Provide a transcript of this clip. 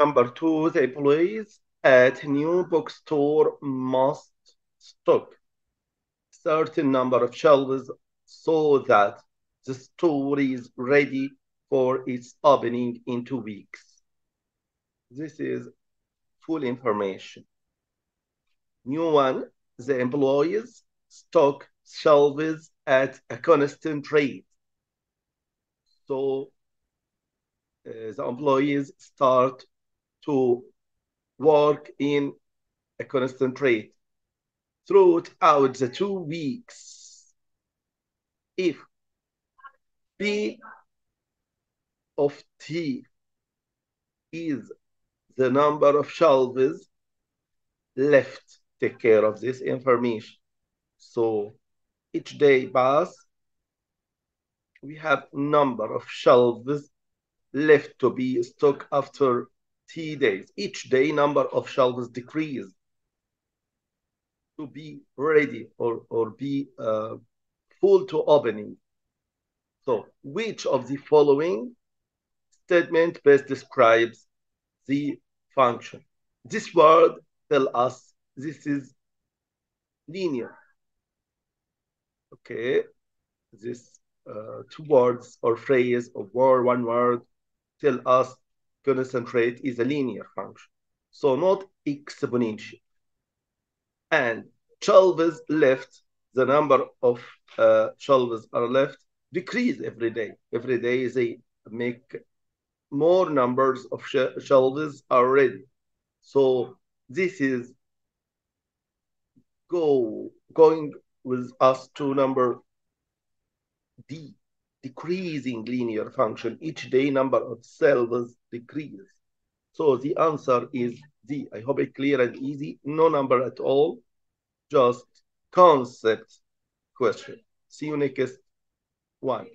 Number two, the employees at new bookstore must stock certain number of shelves so that the store is ready for its opening in two weeks. This is full information. New one, the employees stock shelves at a constant rate. So uh, the employees start to work in a constant rate throughout the two weeks. If P of T is the number of shelves left, take care of this information. So each day pass, we have number of shelves left to be stocked after T days. Each day number of shelves decrease to be ready or, or be uh, full to opening. So which of the following statement best describes the function? This word tell us this is linear. Okay, this uh, two words or phrase or word, one word tell us constant rate is a linear function. So not exponential. And shelves left, the number of uh, shelves are left decrease every day. Every day they make more numbers of shelves are ready. So this is go going with us to number D, decreasing linear function. Each day number of cells decrease. So the answer is D. I hope it's clear and easy. No number at all, just concept question. See you next one.